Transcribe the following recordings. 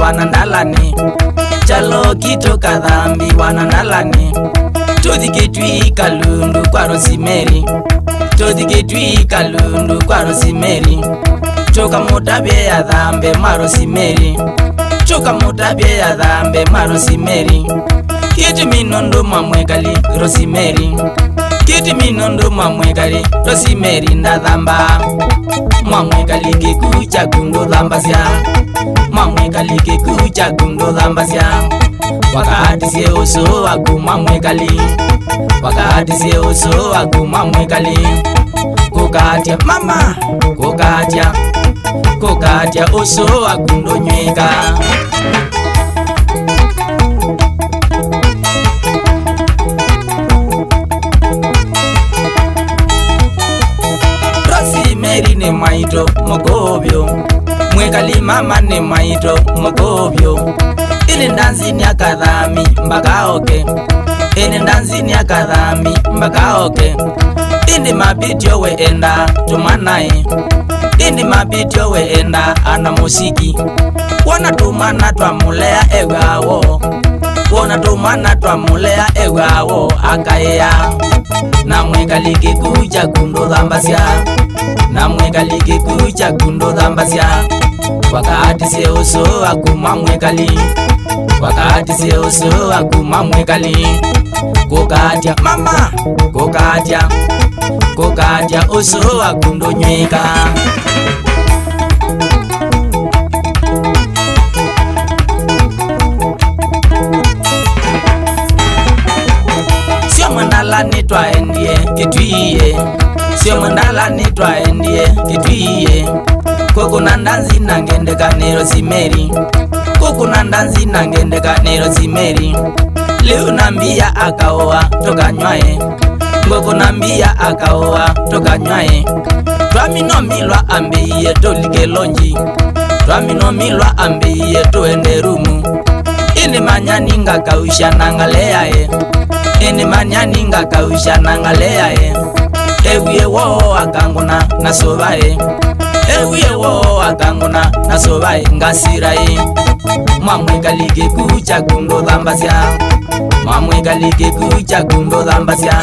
wanandalani chalo kitoka dhambi wanandalani todhiketwi kalundu kwa rosimeri todhiketwi kalundu kwa rosimeri chokamutavye ya dhambe marosimeri chokamutavye ya dhambe marosimeri kijuminondu mamwekali rosimeri kiti minondo mamwekali tosimelinda zamba mamwekalike kuchagundo zambasya mamwekalike kuchagundo zambasya wakatisye oso waguma mwekali wakatisye oso waguma mwekali kukatya mama kukatya kukatya oso wagundo nyweka ne maito mogobyo mwekali mama ne maito mogobyo ini ndanzini akadhami mbakaoke ini ndanzini akadhami mbakaoke ini mabityo weenda tumanae ini mabityo weenda ana musiki wona tumana twamulea egawo bona tumana twamulea ewawo akaya namwikaliki kucha kundo dhambasya namwikaliki kucha kundo thambasya wakati seuso akuma mwikali wakati seuso akuma mwikali kukatya mama kukatya kukatya uso akundonywika kitwie sio mandala nitwaendie kitwie kukuna ndanzi nangendekaniro simeri kukuna ndanzi nangendekaniro simeri liu nambia akaowa tukanywae ngukunambia akaowa tukanywae twaminomilwa ambiie tulike lonji twaminomilwa ambiie tuende rumu ini manyaninga kaushananga leae ene manyani nga kawisha na ngaleya e ewuye wo akangona na sova e ewuye wo akangona na sova e nga sira e mwamwekalike kucha kundothambasya mwamwekalike kucha kundothambasya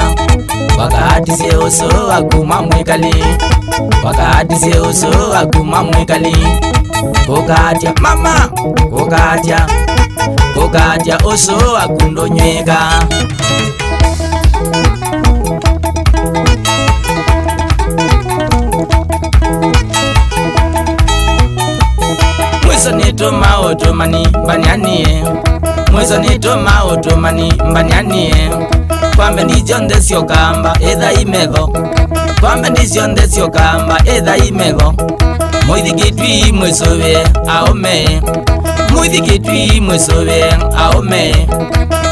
wakahatisye oso aku mamwekali wakahatisye oso aku mamwekali kokatya mama kokatya kokatya oso akundonyweka domani mbanianie mweza nitoma utumani mbanianie kwambe nicionthe ciokamba itha imetho kwambe nicionthe ciokamba itha imetho muithikitwi mwisuvi aume muithikitwi mwisuvi aume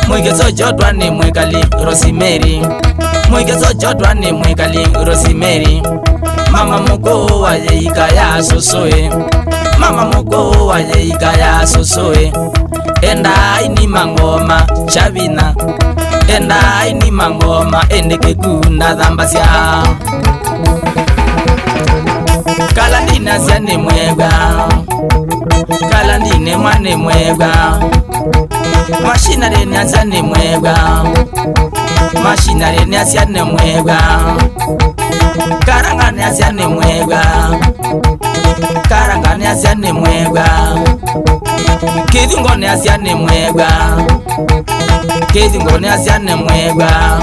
muikesochotwa ni mwikali rosimeri muikesochotwa ni mwikali rosimeri mama muku wa yeika ya susui mwa mukowa yeika ya sosoe endai ni mangoma chavina endai ni mangoma endekekuna thambasya kala ndinasya ni mwega kala ndine mwa ni mwega mashinari niasya ni mwega mashinari niasya ni mwega karanga niasya ni mwega asia ni mwega kithingo ni asia ni mwega kithingo ni asia ni mwega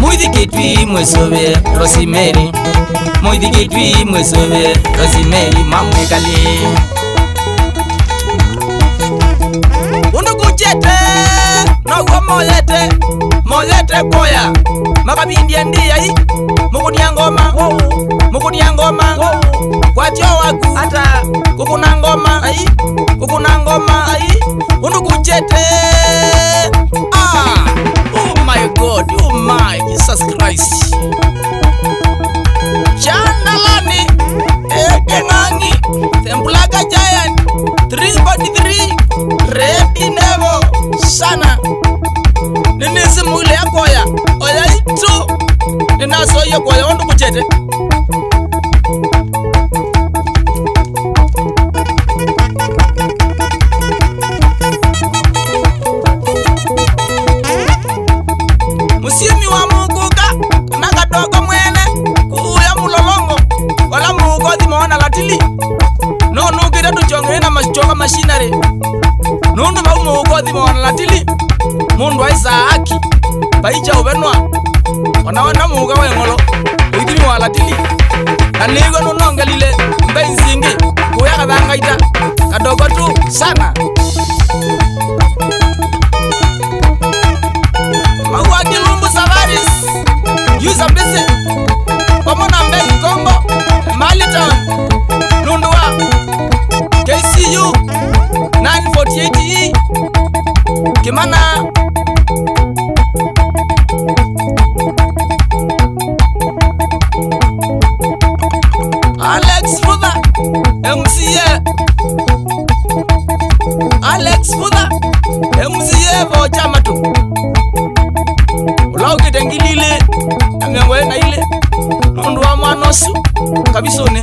muithikitwi mwisuvi rosimeri muithikitwi mwisuvi rosimeri mamwikali undu kuchete noguo molete olete koya makabindi endiyai mukunia ngoma mukunia ngoma kwatyo waku kukuna ngoma ai kukuna ngoma ai undu kuchete ah. oh my god oh my jesus christ ya kwaya ondu kuchete musiemi wa mukuka kana kadogo mwene kuuya mulolongo kola muukothi moona latili nunukite tuchong'ene na machoka mashinari nundu vau muukothi moona latili mundu aisaaki paicha uvenwa ona wena muuka weng'olo kabatili kanigo nunongelile mbe nsingi kuya kabangaita kadogotu sana ko jamatu o lawke ten gilile amen woyna yile nonduwamo a nosu kabisone